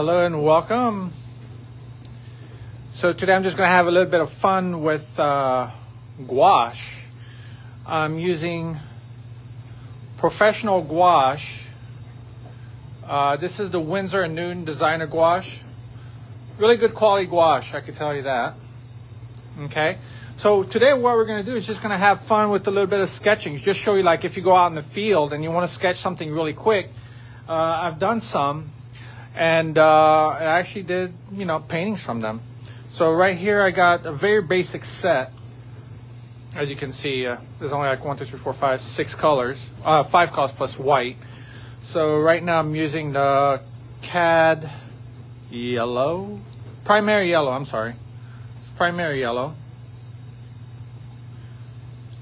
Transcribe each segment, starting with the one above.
Hello and welcome. So today I'm just going to have a little bit of fun with uh, gouache. I'm using professional gouache. Uh, this is the Winsor & Newton designer gouache. Really good quality gouache, I can tell you that. Okay. So today what we're going to do is just going to have fun with a little bit of sketching. Just show you like if you go out in the field and you want to sketch something really quick. Uh, I've done some and uh, I actually did, you know, paintings from them. So right here I got a very basic set. As you can see, uh, there's only like one, two, three, four, five, six colors. Uh, five colors plus white. So right now I'm using the CAD yellow, primary yellow, I'm sorry. It's primary yellow.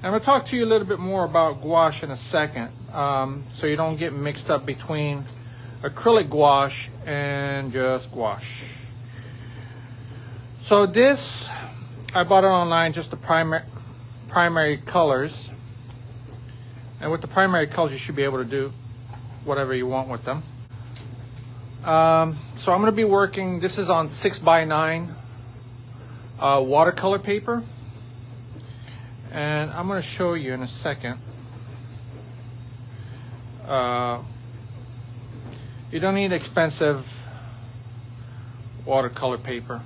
I'm to talk to you a little bit more about gouache in a second, um, so you don't get mixed up between acrylic gouache and just gouache. So this, I bought it online, just the primary, primary colors. And with the primary colors, you should be able to do whatever you want with them. Um, so I'm going to be working, this is on 6 by 9 uh, watercolor paper. And I'm going to show you in a second. Uh, you don't need expensive watercolor paper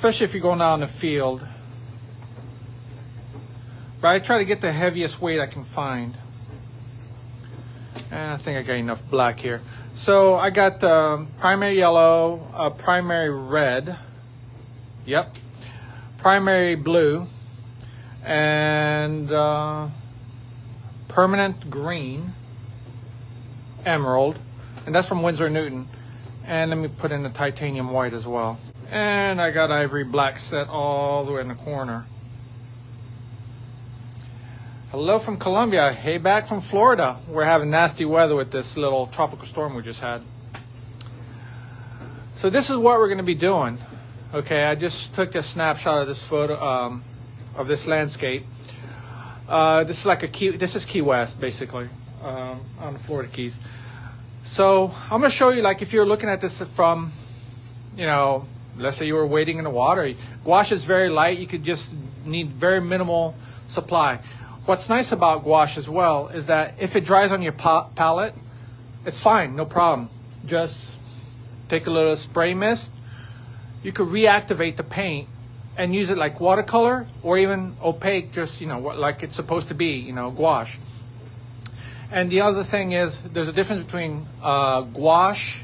especially if you're going out in the field. But I try to get the heaviest weight I can find. And I think I got enough black here. So I got um, primary yellow, uh, primary red, yep, primary blue, and uh, permanent green, emerald, and that's from Winsor Newton. And let me put in the titanium white as well. And I got ivory black set all the way in the corner. Hello from Colombia. Hey, back from Florida. We're having nasty weather with this little tropical storm we just had. So this is what we're going to be doing. Okay, I just took a snapshot of this photo um, of this landscape. Uh, this is like a key. This is Key West, basically, um, on the Florida Keys. So I'm going to show you, like, if you're looking at this from, you know, let's say you were wading in the water. Gouache is very light. You could just need very minimal supply. What's nice about gouache as well is that if it dries on your palette, it's fine, no problem. Just take a little spray mist. You could reactivate the paint and use it like watercolor or even opaque, just, you know, like it's supposed to be, you know, gouache. And the other thing is there's a difference between uh, gouache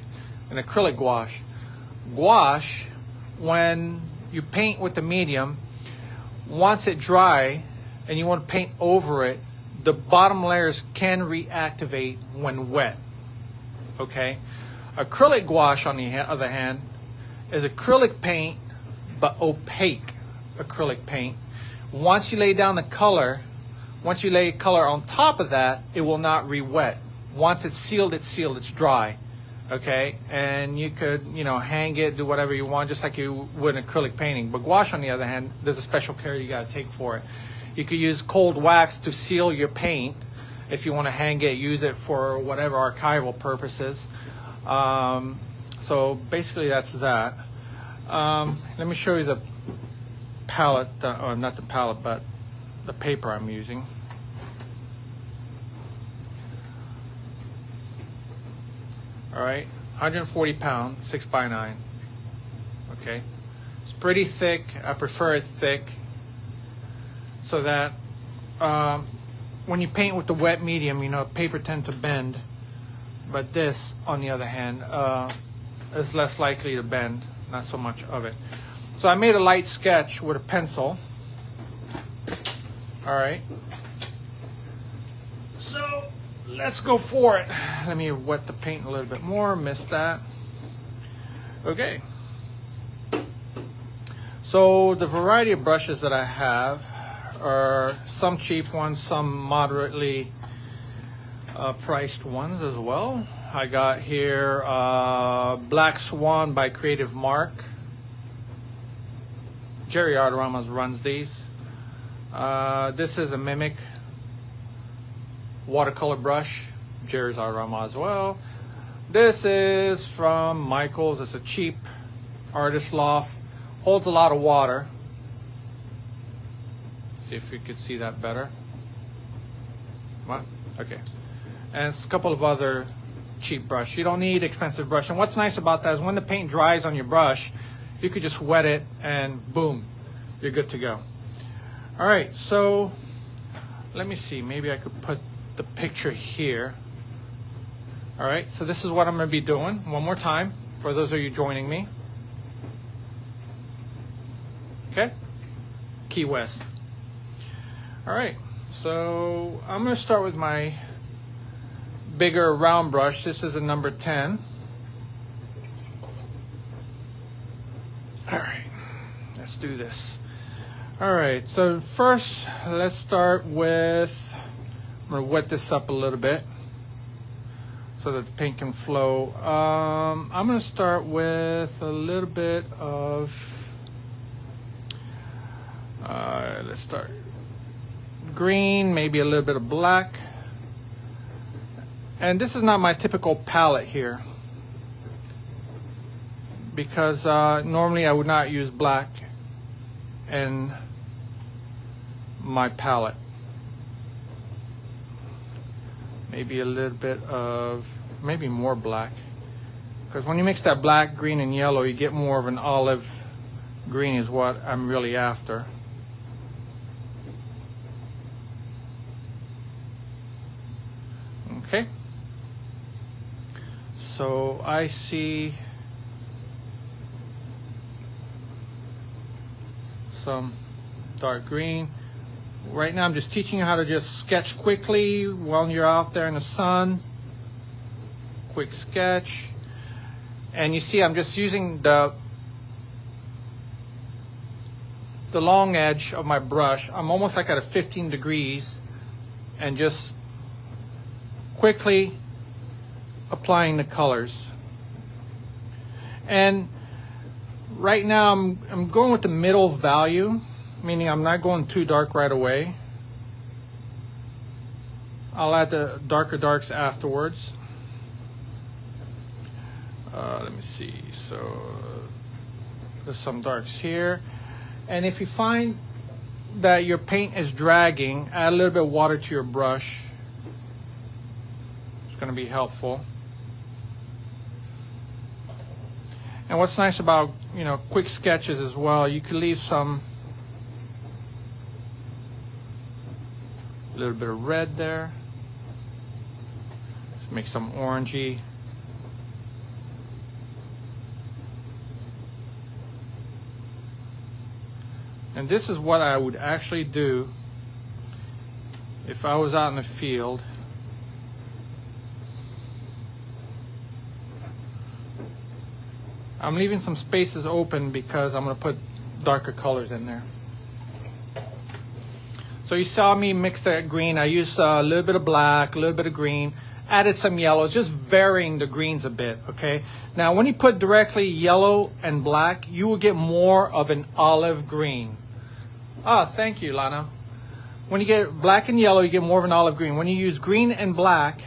and acrylic gouache. Gouache when you paint with the medium, once it dry and you want to paint over it, the bottom layers can reactivate when wet. Okay? Acrylic gouache, on the other hand, is acrylic paint, but opaque acrylic paint. Once you lay down the color, once you lay color on top of that, it will not re-wet. Once it's sealed, it's sealed, it's dry okay? And you could, you know, hang it, do whatever you want, just like you would an acrylic painting. But gouache, on the other hand, there's a special care you got to take for it. You could use cold wax to seal your paint if you want to hang it, use it for whatever archival purposes. Um, so basically, that's that. Um, let me show you the palette, uh, or not the palette, but the paper I'm using. All right? 140 pound 6 by 9 okay? It's pretty thick. I prefer it thick. So that um, when you paint with the wet medium you know paper tend to bend. But this on the other hand uh, is less likely to bend. Not so much of it. So I made a light sketch with a pencil. All right let's go for it. Let me wet the paint a little bit more, missed that. Okay. So the variety of brushes that I have are some cheap ones, some moderately uh, priced ones as well. I got here uh, Black Swan by Creative Mark. Jerry's Artarama's runs these. Uh, this is a Mimik watercolor brush, Jerry's Artarama as well. This is from Michaels. It's a cheap artist loft. Holds a lot of water. See if you could see that better. What? Okay. And it's a couple of other cheap brush. You don't need expensive brush. And what's nice about that is when the paint dries on your brush, you could just wet it and boom, you're good to go. All right, so let me see. Maybe I could put the picture here. All right, so this is what I'm going to be doing one more time for those of you joining me. Okay, Key West. All right, so I'm going to start with my bigger round brush. This is a number 10. All right, let's do this. All right, so first let's start with, I'm gonna wet this up a little bit so that the paint can flow. Um, I'm gonna start with a little bit of, uh, let's start green, maybe a little bit of black. And this is not my typical palette here because uh, normally I would not use black in my palette. Maybe a little bit of, maybe more black. Because when you mix that black, green, and yellow, you get more of an olive green is what I'm really after. Okay. So I see some dark green. Right now I'm just teaching you how to just sketch quickly while you're out there in the sun. Quick sketch. And you see I'm just using the the long edge of my brush. I'm almost like at a 15 degrees and just quickly applying the colors. And right now I'm, I'm going with the middle value, meaning I'm not going too dark right away. I'll add the darker darks afterwards. Uh, let me see, so there's some darks here. And if you find that your paint is dragging, add a little bit of water to your brush. It's gonna be helpful. And what's nice about, you know, quick sketches as well, you can leave some, a little bit of red there. Just make some orangey. And this is what I would actually do if I was out in the field I'm leaving some spaces open because I'm going to put darker colors in there. So you saw me mix that green. I used a little bit of black, a little bit of green, added some yellows, just varying the greens a bit, okay? Now, when you put directly yellow and black, you will get more of an olive green. Ah, thank you, Lana. When you get black and yellow, you get more of an olive green. When you use green and black,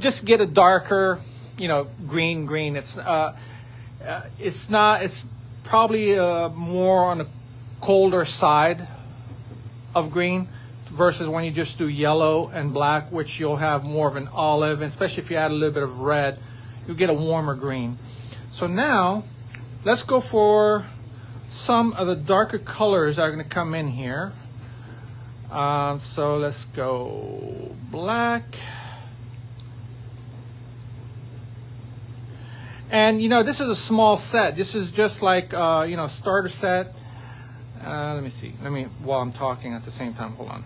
just get a darker, you know, green, green. It's, uh, uh, it's not, it's probably uh, more on the colder side of green versus when you just do yellow and black, which you'll have more of an olive, and especially if you add a little bit of red, you'll get a warmer green. So now, let's go for some of the darker colors that are going to come in here. Uh, so let's go black. And you know, this is a small set. This is just like, uh, you know, starter set. Uh, let me see. Let me, while I'm talking at the same time, hold on.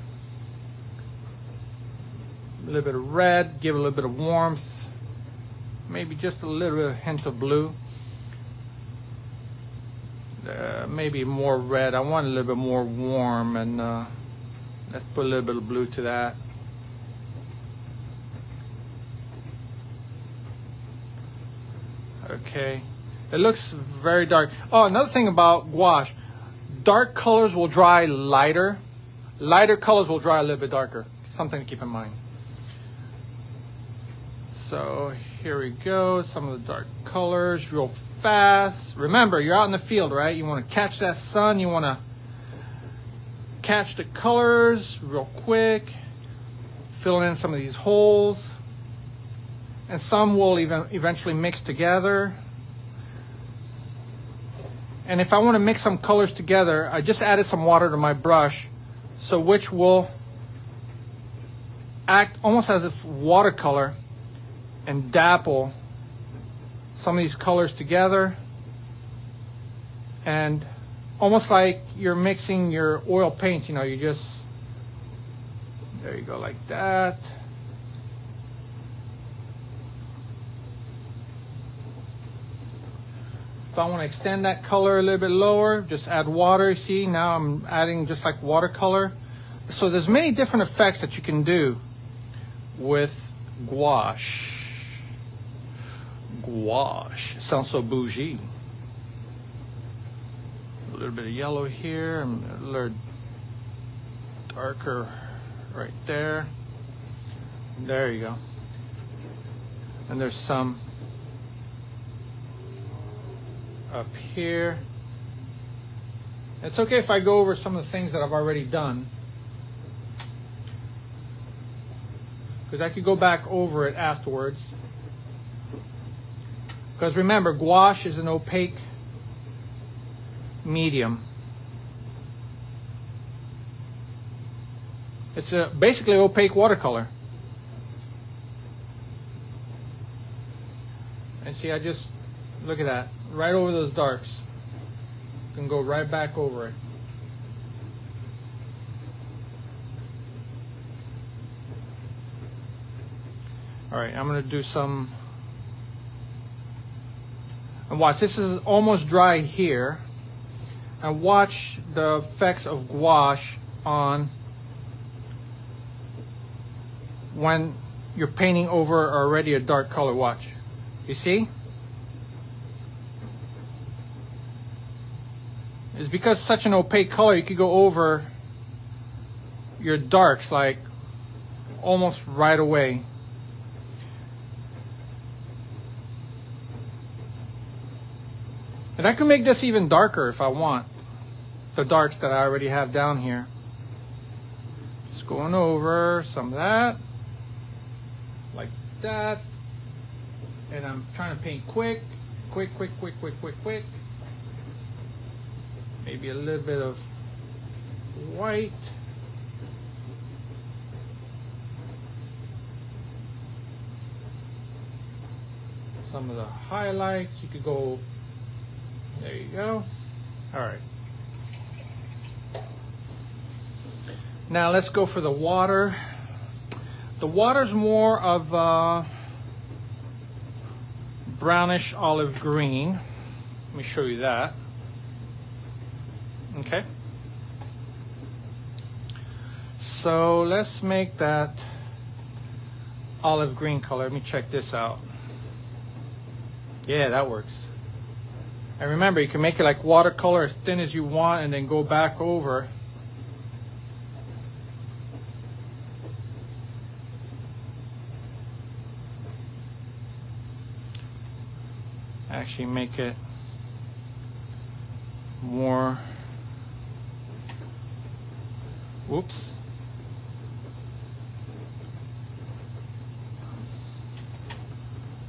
A little bit of red, give a little bit of warmth. Maybe just a little bit of hint of blue. Uh, maybe more red. I want a little bit more warm and uh, let's put a little bit of blue to that. Okay. It looks very dark. Oh, another thing about gouache. Dark colors will dry lighter. Lighter colors will dry a little bit darker. Something to keep in mind. So here we go. Some of the dark colors real fast. Remember, you're out in the field, right? You want to catch that sun. You want to catch the colors real quick. Filling in some of these holes. And some will even eventually mix together. And if I want to mix some colors together, I just added some water to my brush. So which will act almost as if watercolor and dapple some of these colors together and almost like you're mixing your oil paint you know you just there you go like that if I want to extend that color a little bit lower just add water see now I'm adding just like watercolor so there's many different effects that you can do with gouache gouache. Sounds so bougie. A little bit of yellow here, and a little darker right there. There you go. And there's some up here. It's okay if I go over some of the things that I've already done. Because I could go back over it afterwards. Because remember, gouache is an opaque medium. It's a basically opaque watercolor. And see, I just, look at that, right over those darks. You can go right back over it. All right, I'm going to do some and watch, this is almost dry here. And watch the effects of gouache on when you're painting over already a dark color. Watch. You see? It's because such an opaque color, you could go over your darks like almost right away. And I can make this even darker if I want. The darks that I already have down here. Just going over some of that. Like that. And I'm trying to paint quick. Quick, quick, quick, quick, quick, quick. Maybe a little bit of white. Some of the highlights. You could go there you go. All right. Now let's go for the water. The water's more of a brownish olive green. Let me show you that. Okay. So let's make that olive green color. Let me check this out. Yeah, that works. And remember, you can make it like watercolor as thin as you want and then go back over. Actually make it more, whoops.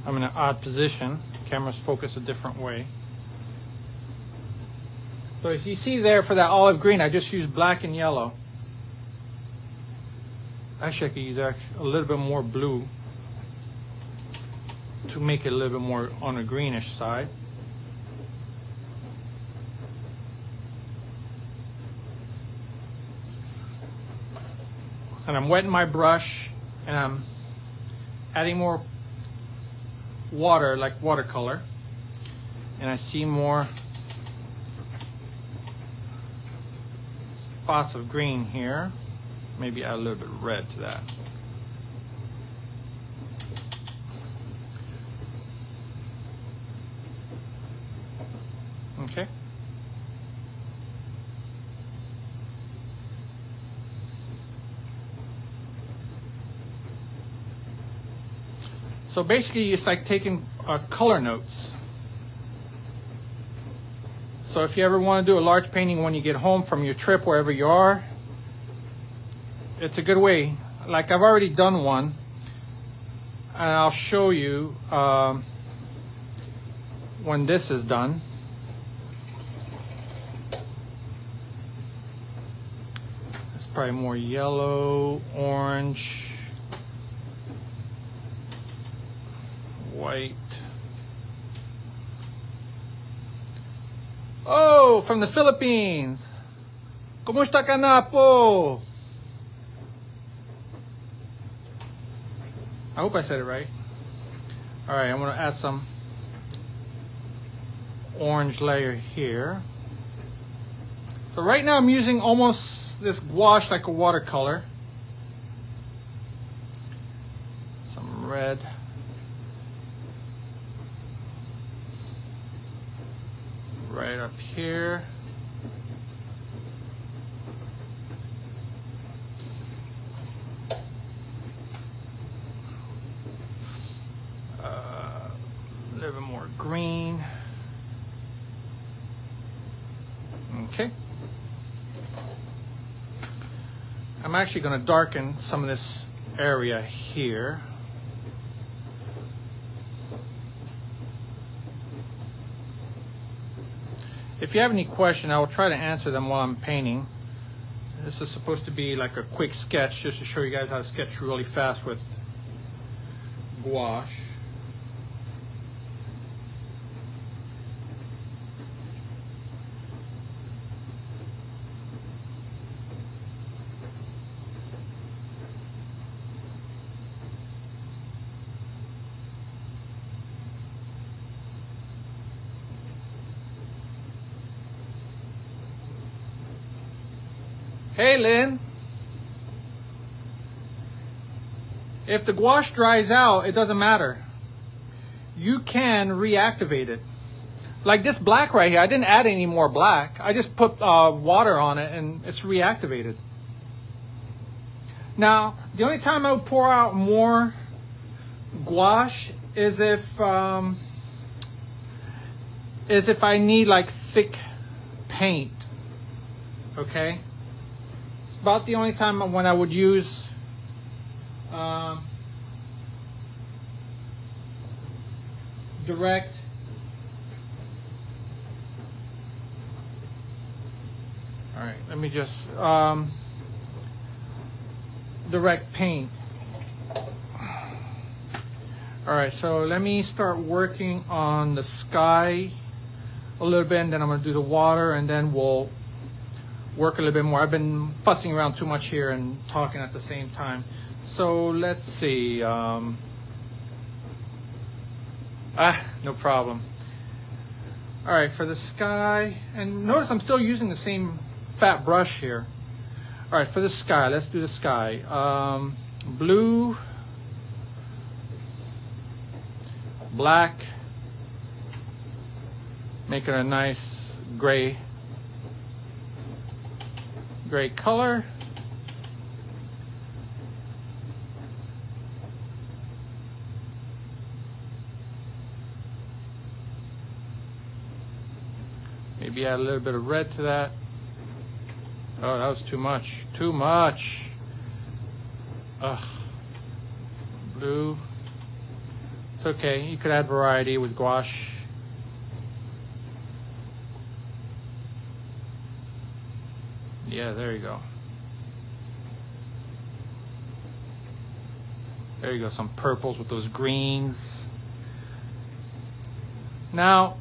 I'm in an odd position. Camera's focus a different way. So as you see there for that olive green, I just used black and yellow. Actually, I could use a little bit more blue to make it a little bit more on the greenish side. And I'm wetting my brush and I'm adding more water like watercolor and I see more spots of green here. Maybe add a little bit of red to that. Okay. So basically, it's like taking uh, color notes. So if you ever want to do a large painting when you get home from your trip, wherever you are, it's a good way. Like I've already done one, and I'll show you um, when this is done. It's probably more yellow, orange, white. Oh, from the Philippines. Kumusta ka na po? I hope I said it right. All right, I'm gonna add some orange layer here. So right now I'm using almost this gouache like a watercolor. Some red. Right up here. Uh, a little more green. Okay. I'm actually going to darken some of this area here. If you have any question, I will try to answer them while I'm painting. This is supposed to be like a quick sketch just to show you guys how to sketch really fast with gouache. Hey, Lynn. If the gouache dries out, it doesn't matter. You can reactivate it. Like this black right here, I didn't add any more black. I just put uh, water on it and it's reactivated. Now, the only time I would pour out more gouache is if um, is if I need like thick paint. Okay about the only time when I would use um, direct all right let me just um, direct paint. All right so let me start working on the sky a little bit and then I'm to do the water and then we'll work a little bit more. I've been fussing around too much here and talking at the same time. So let's see. Um, ah, no problem. All right, for the sky, and notice I'm still using the same fat brush here. All right, for the sky, let's do the sky. Um, blue, black, make it a nice gray Great color. Maybe add a little bit of red to that. Oh, that was too much. Too much. Ugh. Blue. It's okay. You could add variety with gouache. Yeah, there you go. There you go, some purples with those greens. Now,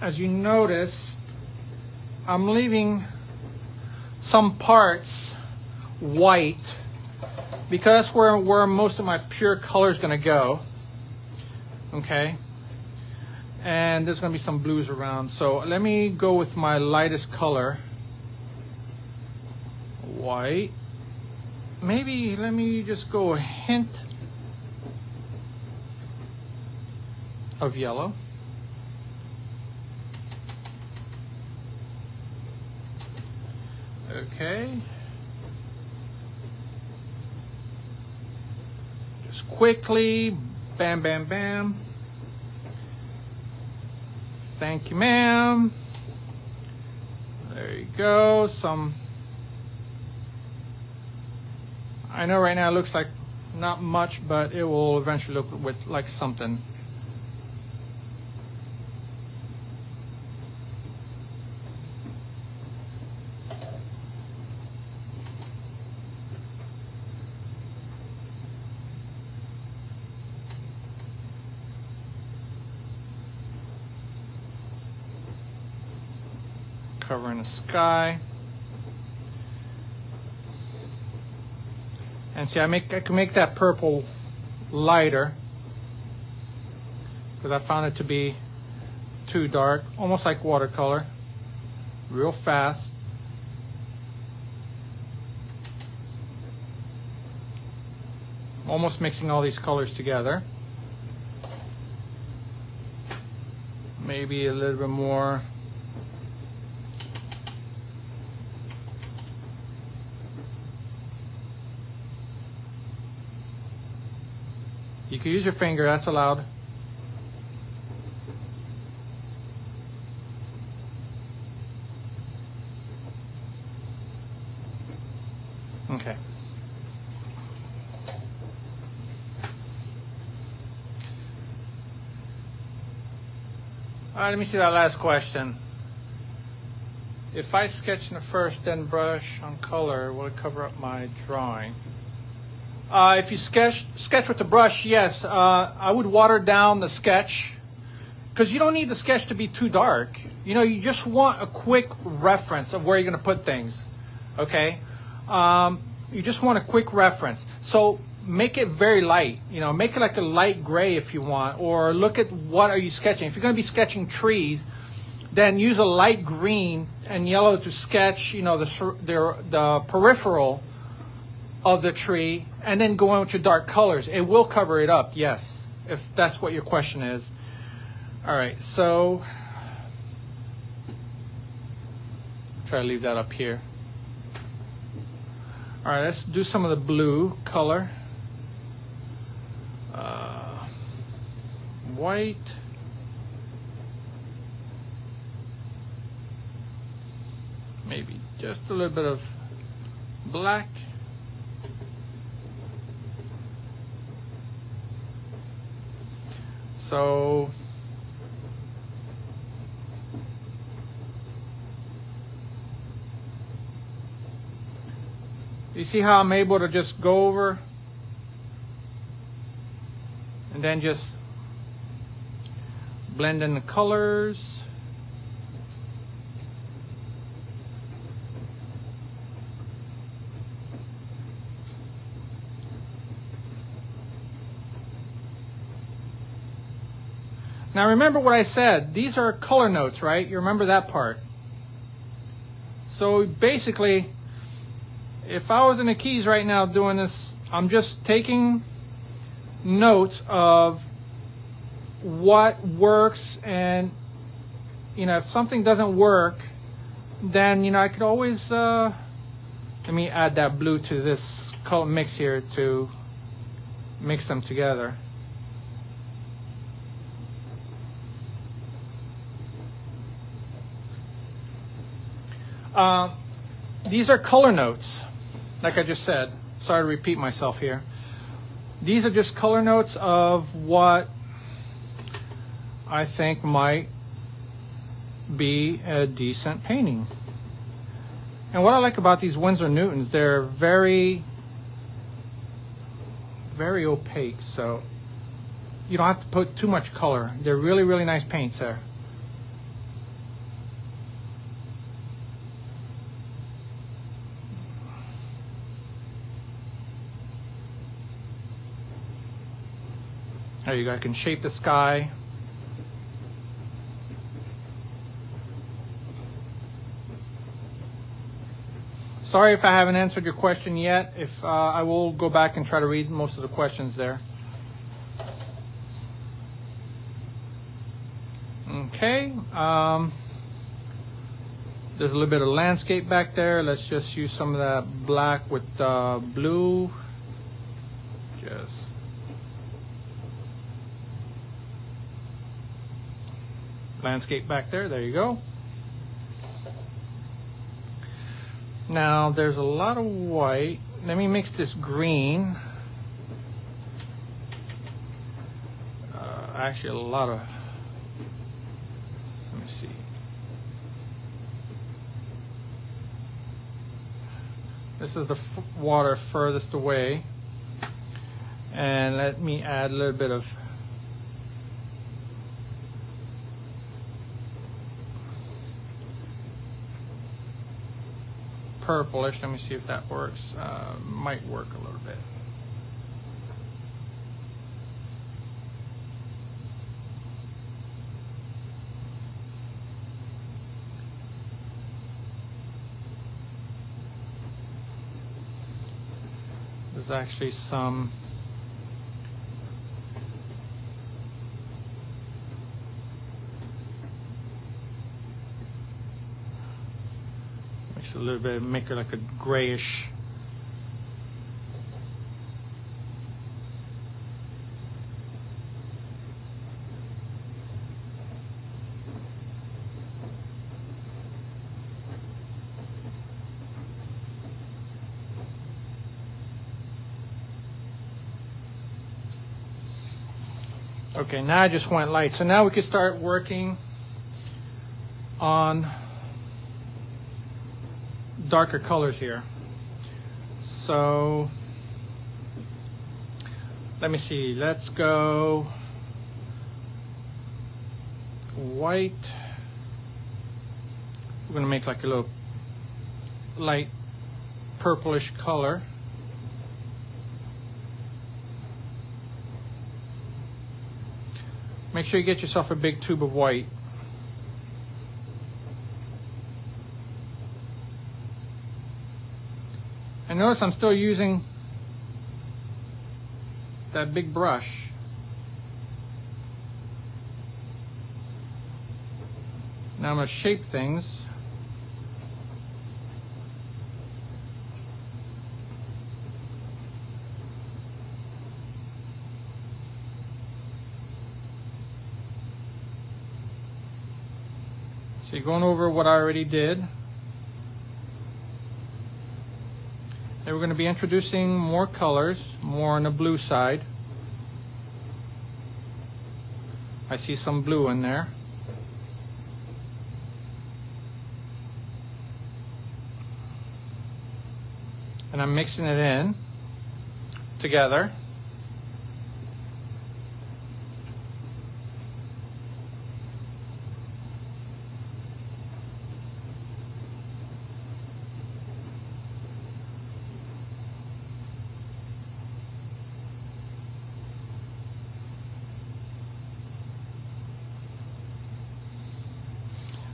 as you notice, I'm leaving some parts white because that's where, where most of my pure color is going to go. Okay and there's to be some blues around. So let me go with my lightest color, white. Maybe let me just go a hint of yellow. Okay. Just quickly, bam, bam, bam. Thank you, ma'am. There you go. Some. I know right now it looks like not much, but it will eventually look with like something. The sky. And see, I make I can make that purple lighter because I found it to be too dark, almost like watercolor, real fast. Almost mixing all these colors together. Maybe a little bit more You can use your finger, that's allowed. Okay. All right, let me see that last question. If I sketch in the first, then brush on color, will it cover up my drawing? Uh, if you sketch sketch with the brush, yes, uh, I would water down the sketch because you don't need the sketch to be too dark. You know, you just want a quick reference of where you're going to put things. Okay, um, you just want a quick reference. So make it very light. You know, make it like a light gray if you want, or look at what are you sketching. If you're going to be sketching trees, then use a light green and yellow to sketch. You know, the the, the peripheral of the tree and then go in with your dark colors. It will cover it up, yes, if that's what your question is. All right, so try to leave that up here. All right, let's do some of the blue color. Uh, white. Maybe just a little bit of black. So you see how I'm able to just go over and then just blend in the colors. Now remember what I said. These are color notes, right? You remember that part. So basically, if I was in the keys right now doing this, I'm just taking notes of what works and you know if something doesn't work then you know I could always uh, let me add that blue to this color mix here to mix them together Uh, these are color notes, like I just said. Sorry to repeat myself here. These are just color notes of what I think might be a decent painting. And what I like about these Winsor Newtons, they're very, very opaque. So you don't have to put too much color. They're really, really nice paints there. There you go, I can shape the sky. Sorry if I haven't answered your question yet. If uh, I will go back and try to read most of the questions there. Okay. Um, there's a little bit of landscape back there. Let's just use some of that black with uh, blue. Just landscape back there. There you go. Now there's a lot of white. Let me mix this green. Uh, actually, a lot of. Let me see. This is the water furthest away. And let me add a little bit of purplish. Let me see if that works. Uh, might work a little bit. There's actually some a little bit, make it like a grayish. Okay, now I just went light. So now we can start working on darker colors here. So let me see, let's go white. We're gonna make like a little light purplish color. Make sure you get yourself a big tube of white. And notice I'm still using that big brush. Now I'm going to shape things. So you're going over what I already did. We're going to be introducing more colors, more on the blue side. I see some blue in there. And I'm mixing it in together.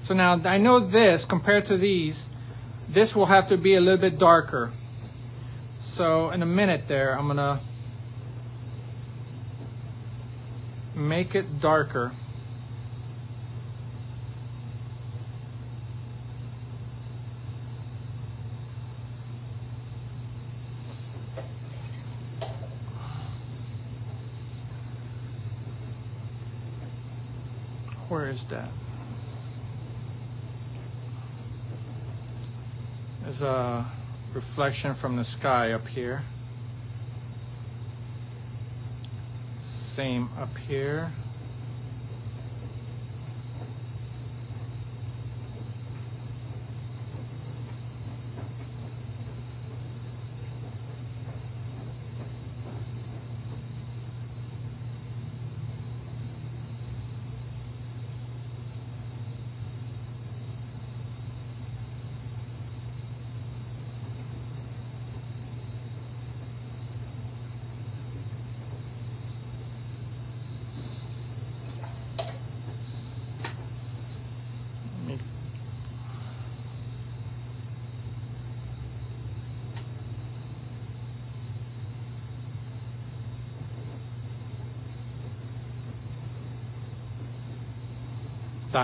So now I know this compared to these, this will have to be a little bit darker. So in a minute there, I'm gonna make it darker. Where is that? There's a reflection from the sky up here. Same up here.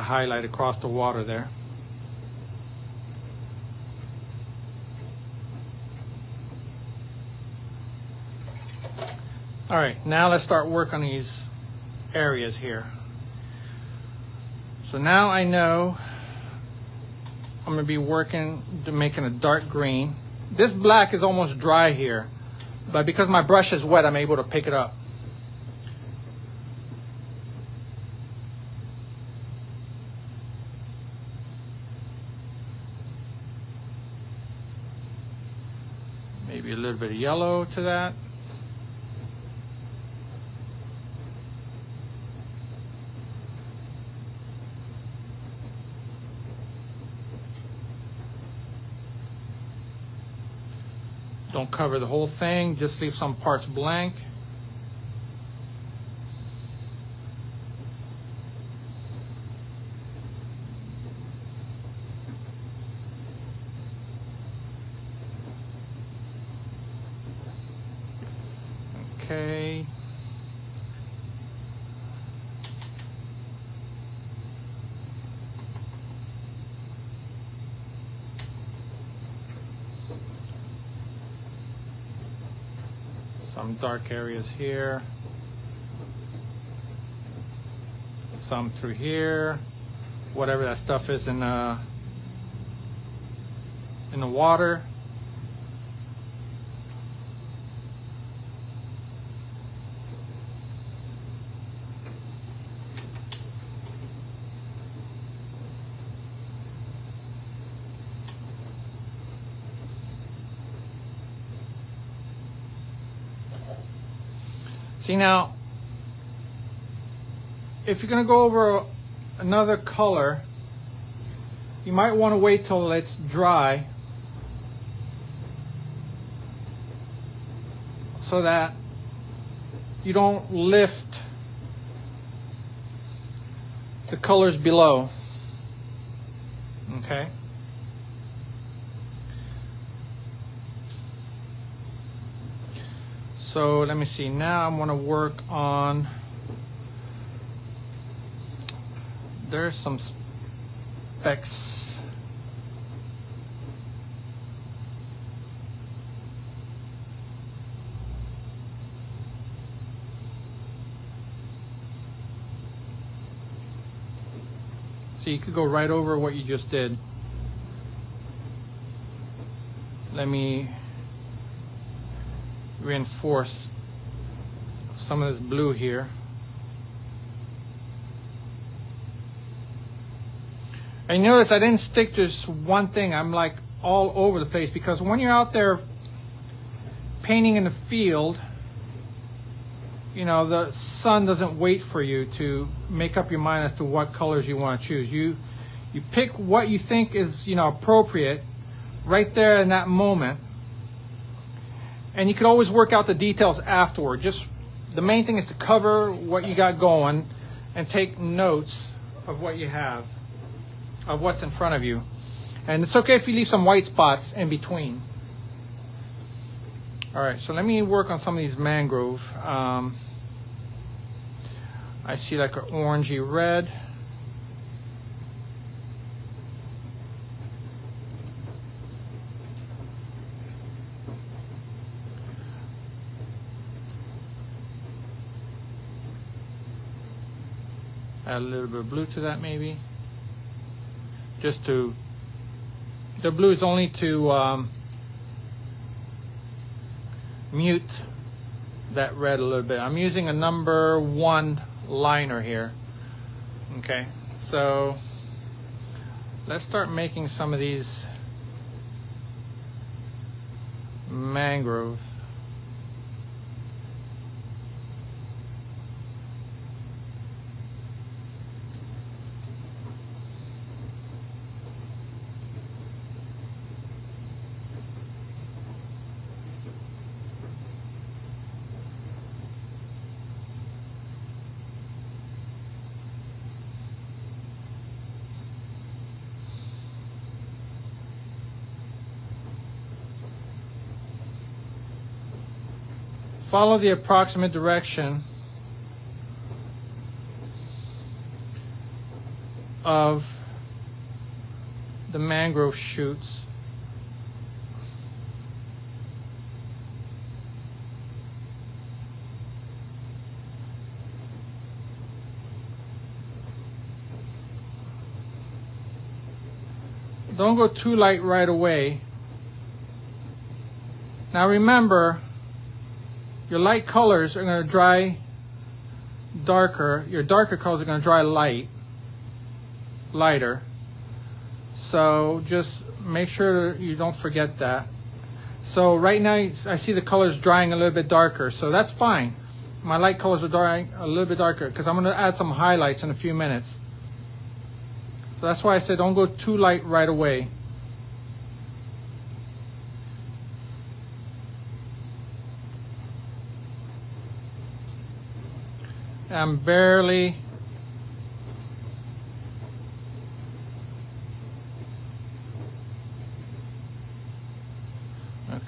Highlight across the water there. All right, now let's start work on these areas here. So now I know I'm to be working to making a dark green. This black is almost dry here, but because my brush is wet, I'm able to pick it up. Maybe a little bit of yellow to that. Don't cover the whole thing, just leave some parts blank. Okay. Some dark areas here. Some through here. Whatever that stuff is in the in the water. See now, if you're going to go over another color, you might want to wait till it's dry so that you don't lift the colors below. Okay? So let me see. Now I'm to work on. There's some specs. So you could go right over what you just did. Let me reinforce some of this blue here. And notice I didn't stick to just one thing. I'm like all over the place because when you're out there painting in the field, you know, the sun doesn't wait for you to make up your mind as to what colors you want to choose. You you pick what you think is, you know, appropriate right there in that moment and you can always work out the details afterward. Just the main thing is to cover what you got going and take notes of what you have, of what's in front of you. And it's okay if you leave some white spots in between. All right, so let me work on some of these mangrove. Um, I see like an orangey red. Add a little bit of blue to that maybe. Just to, the blue is only to um, mute that red a little bit. I'm using a number one liner here. Okay, so let's start making some of these mangrove. Follow the approximate direction of the mangrove shoots. don't go too light right away. Now remember, your light colors are going to dry darker. Your darker colors are going to dry light, lighter. So just make sure you don't forget that. So right now I see the colors drying a little bit darker, so that's fine. My light colors are drying a little bit darker because I'm going to add some highlights in a few minutes. So that's why I said don't go too light right away. I'm barely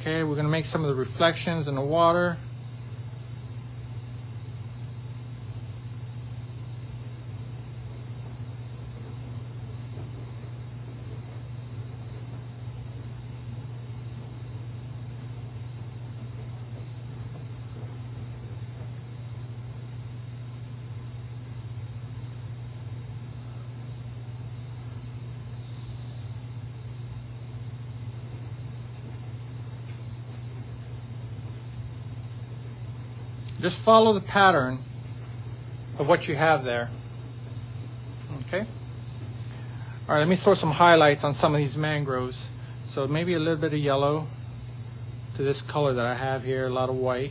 Okay, we're going to make some of the reflections in the water. Just follow the pattern of what you have there. Okay? All right, let me throw some highlights on some of these mangroves. So maybe a little bit of yellow to this color that I have here, a lot of white.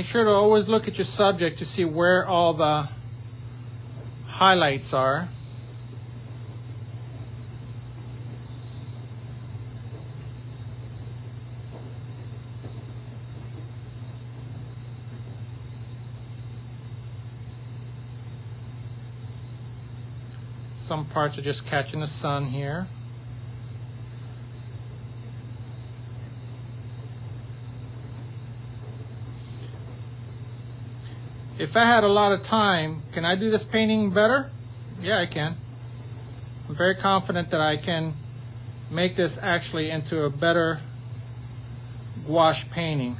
Make sure to always look at your subject to see where all the highlights are. Some parts are just catching the sun here. If I had a lot of time, can I do this painting better? Yeah, I can. I'm very confident that I can make this actually into a better gouache painting.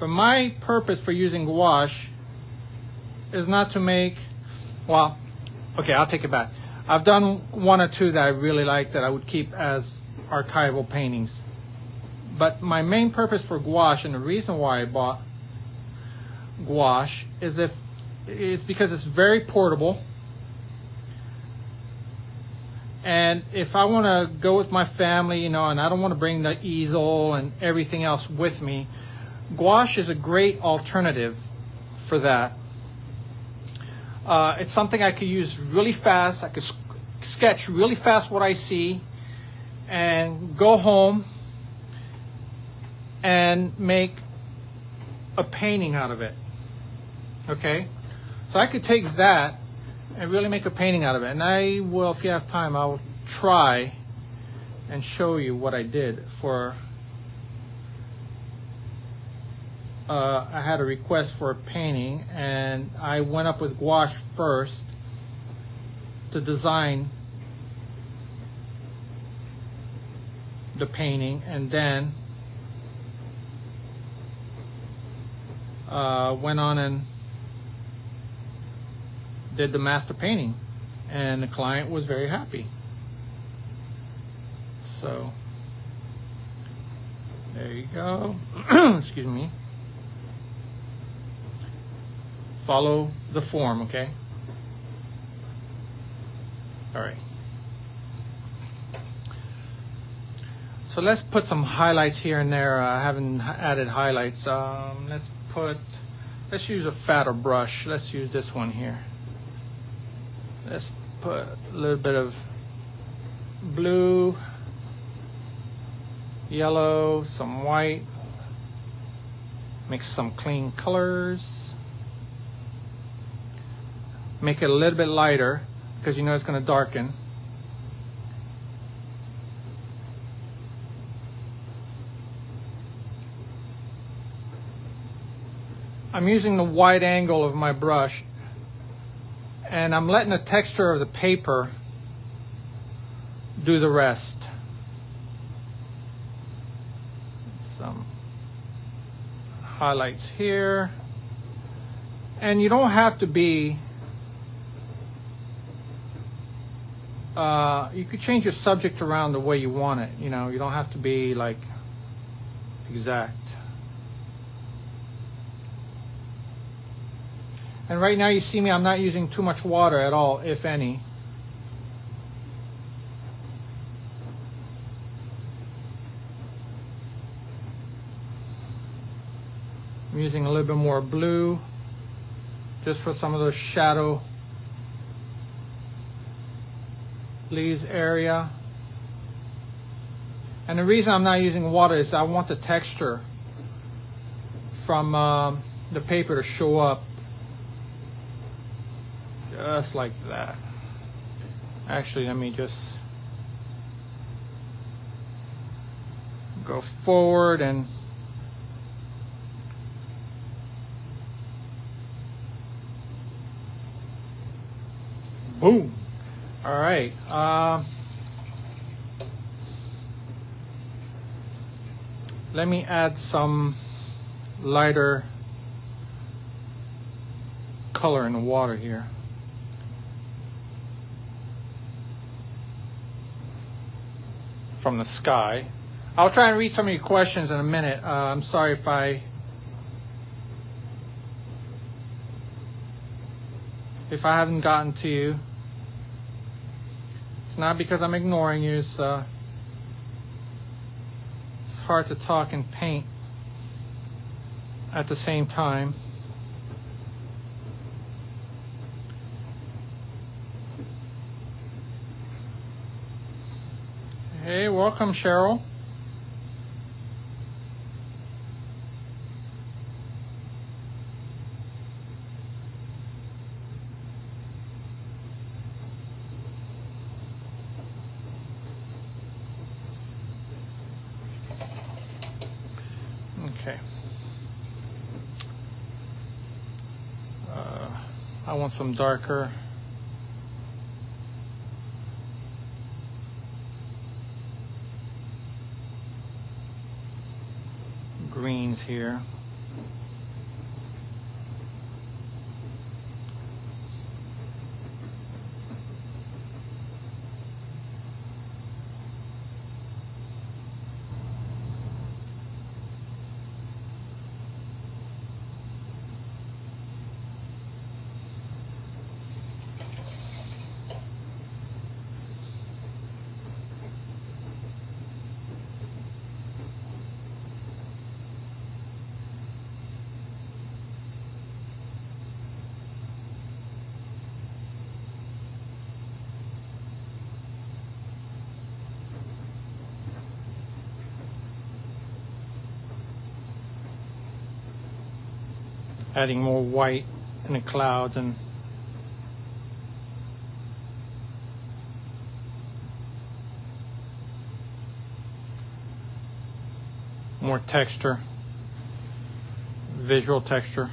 But my purpose for using gouache is not to make, well, okay, I'll take it back. I've done one or two that I really like that I would keep as archival paintings. But my main purpose for gouache and the reason why I bought gouache is if it's because it's very portable. And if I want to go with my family you know and I don't want to bring the easel and everything else with me gouache is a great alternative for that. Uh, it's something I could use really fast. I could sketch really fast what I see and go home and make a painting out of it Okay, so I could take that and really make a painting out of it. And I will, if you have time, I'll try and show you what I did for, uh, I had a request for a painting and I went up with gouache first to design the painting and then uh, went on and did the master painting and the client was very happy. So there you go. Excuse me. Follow the form, okay? All right. So let's put some highlights here and there. Uh, I haven't added highlights. Um, let's put, let's use a fatter brush. Let's use this one here. Let's put a little bit of blue, yellow, some white. Mix some clean colors. Make it a little bit lighter because you know it's going to darken. I'm using the wide angle of my brush and I'm letting the texture of the paper do the rest. Some highlights here. And you don't have to be, uh, you could change your subject around the way you want it. You know, you don't have to be like exact. And right now you see me, I'm not using too much water at all, if any. I'm using a little bit more blue just for some of those shadow leaves area. And the reason I'm not using water is I want the texture from uh, the paper to show up just like that. Actually, let me just go forward and boom. All right. Uh, let me add some lighter color in the water here. From the sky. I'll try and read some of your questions in a minute. Uh, I'm sorry if I if I haven't gotten to you. It's not because I'm ignoring you. It's, uh, it's hard to talk and paint at the same time. Hey, welcome, Cheryl. Okay. Uh, I want some darker. greens here. Adding more white in the clouds and more texture, visual texture.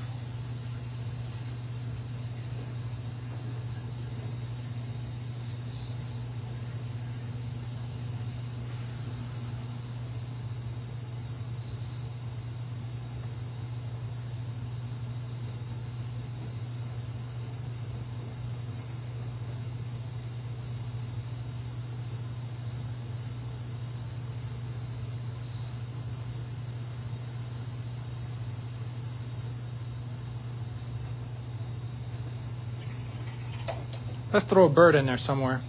Let's throw a bird in there somewhere.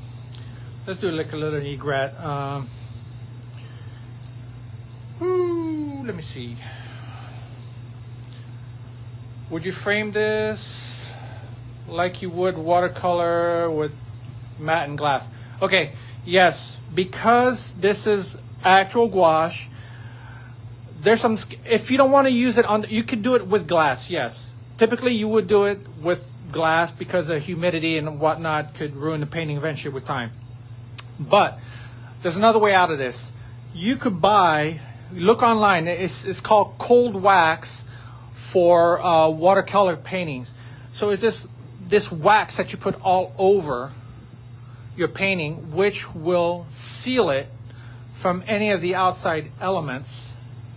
Let's do like a little egret. Um, ooh, let me see. Would you frame this like you would watercolor with matte and glass? Okay, yes, because this is actual gouache, there's some, if you don't want to use it on, you could do it with glass, yes. Typically you would do it with glass because of humidity and whatnot could ruin the painting eventually with time. But there's another way out of this. You could buy, look online, it's, it's called cold wax for uh, watercolor paintings. So it's just this wax that you put all over your painting, which will seal it from any of the outside elements,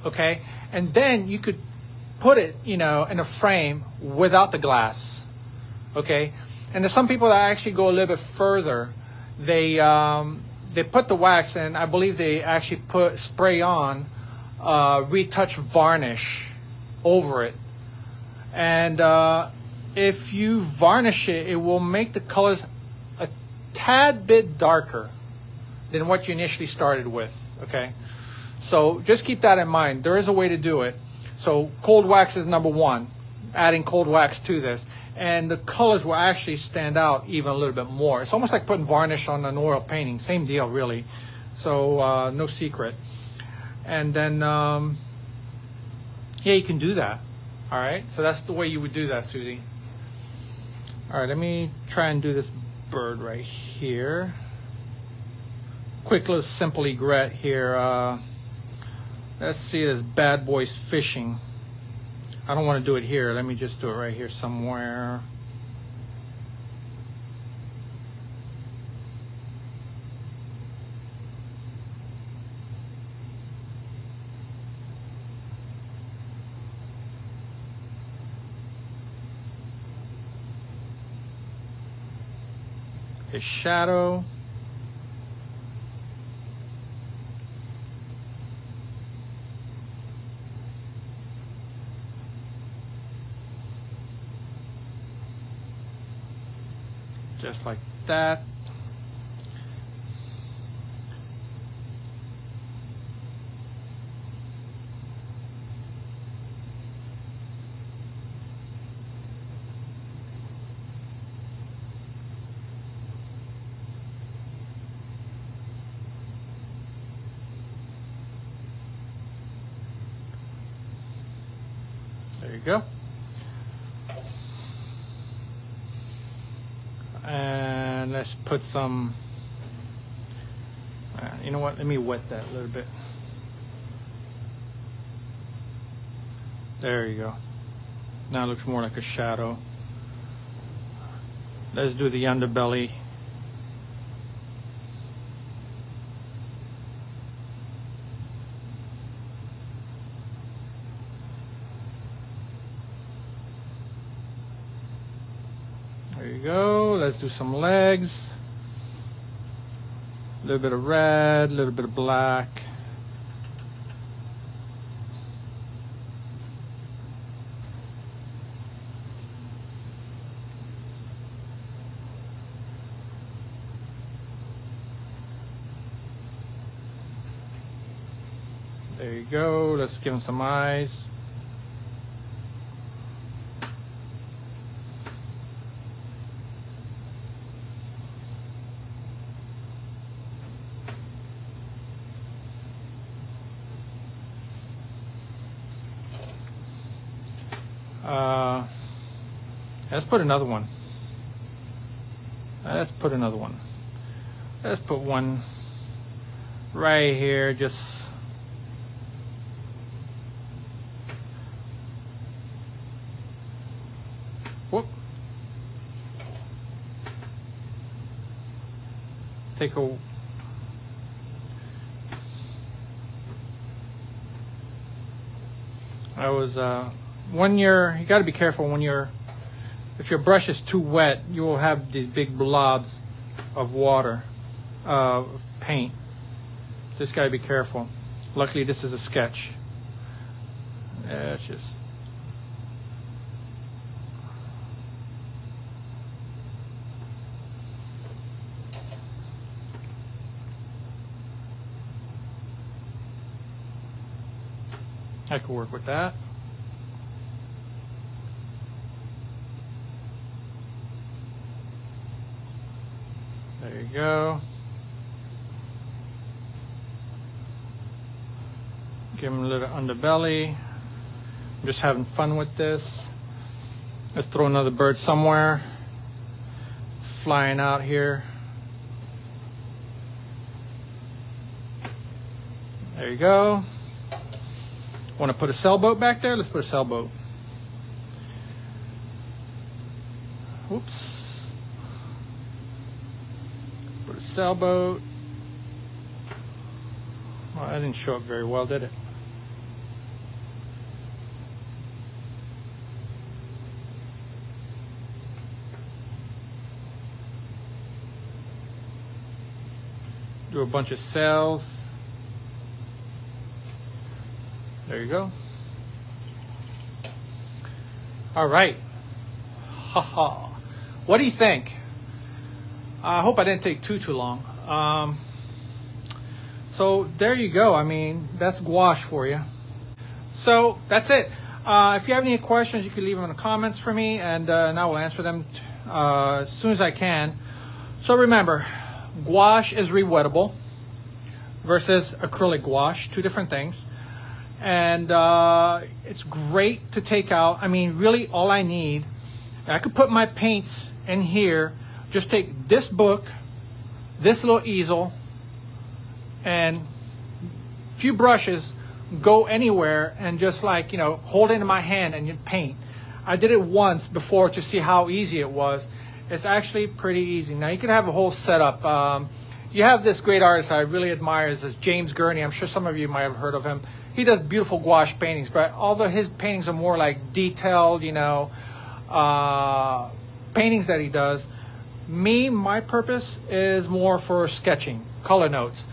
okay? And then you could put it, you know, in a frame without the glass, okay? And there's some people that actually go a little bit further. They um, they put the wax, and I believe they actually put spray on uh, retouch varnish over it. And uh, if you varnish it, it will make the colors a tad bit darker than what you initially started with, okay? So just keep that in mind. There is a way to do it. So cold wax is number one, adding cold wax to this. And the colors will actually stand out even a little bit more. It's almost like putting varnish on an oil painting. Same deal, really. So uh, no secret. And then, um, yeah, you can do that. All right. So that's the way you would do that, Susie. All right. Let me try and do this bird right here. Quick little simple egret here. Uh, let's see this bad boy's fishing. I don't want to do it here. Let me just do it right here somewhere. His shadow. Just like that. There you go. And let's put some, uh, you know what, let me wet that a little bit. There you go. Now it looks more like a shadow. Let's do the underbelly. There you go. Let's do some legs. A little bit of red, a little bit of black. There you go. Let's give him some eyes. Let's put another one. Let's put another one. Let's put one right here, just whoop. Take a I was uh when you're you got to be careful when you're if your brush is too wet you will have these big blobs of water uh, of paint. Just got to be careful. Luckily this is a sketch. Yeah, it's just I could work with that There you go. Give him a little underbelly. I'm just having fun with this. Let's throw another bird somewhere. Flying out here. There you go. Want to put a sailboat back there? Let's put a sailboat. Whoops. Put a sailboat. Well, that didn't show up very well, did it? Do a bunch of sails. There you go. All right. Ha ha. What do you think? I hope I didn't take too too long. Um, so there you go. I mean, that's gouache for you. So that's it. Uh, if you have any questions, you can leave them in the comments for me, and, uh, and I will answer them uh, as soon as I can. So remember, gouache is rewettable versus acrylic gouache, two different things and uh, it's great to take out. I mean, really all I need, I could put my paints in here, just take this book, this little easel, and a few brushes, go anywhere and just like, you know, hold it in my hand and you paint. I did it once before to see how easy it was. It's actually pretty easy. Now you can have a whole setup. Um, you have this great artist I really admire is James Gurney. I'm sure some of you might have heard of him he does beautiful gouache paintings, but although his paintings are more like detailed, you know, uh, paintings that he does, me, my purpose is more for sketching, color notes.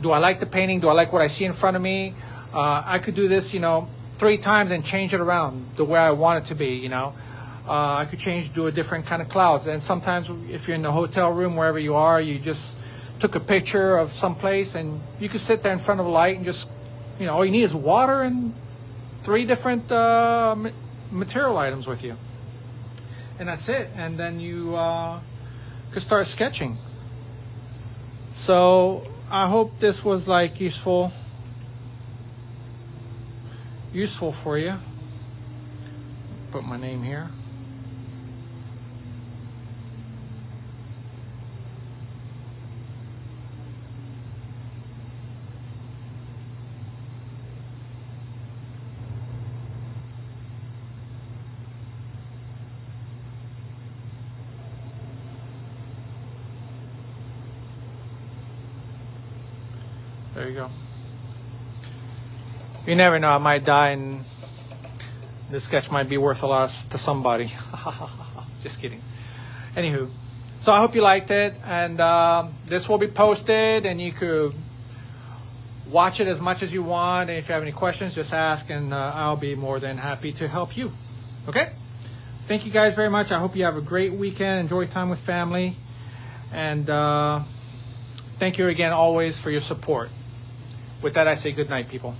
Do I like the painting? Do I like what I see in front of me? Uh, I could do this, you know, three times and change it around the way I want it to be, you know. Uh, I could change, do a different kind of clouds. And sometimes if you're in the hotel room, wherever you are, you just took a picture of some place and you could sit there in front of a light and just you know, all you need is water and three different uh, material items with you. And that's it. And then you uh, could start sketching. So I hope this was like useful useful for you. Put my name here. You go. You never know, I might die and this sketch might be worth a lot to somebody. Just kidding. Anywho, so I hope you liked it, and uh, this will be posted, and you could watch it as much as you want. And if you have any questions, just ask, and uh, I'll be more than happy to help you. Okay? Thank you guys very much. I hope you have a great weekend. Enjoy time with family. And uh, thank you again always for your support. With that, I say good night, people.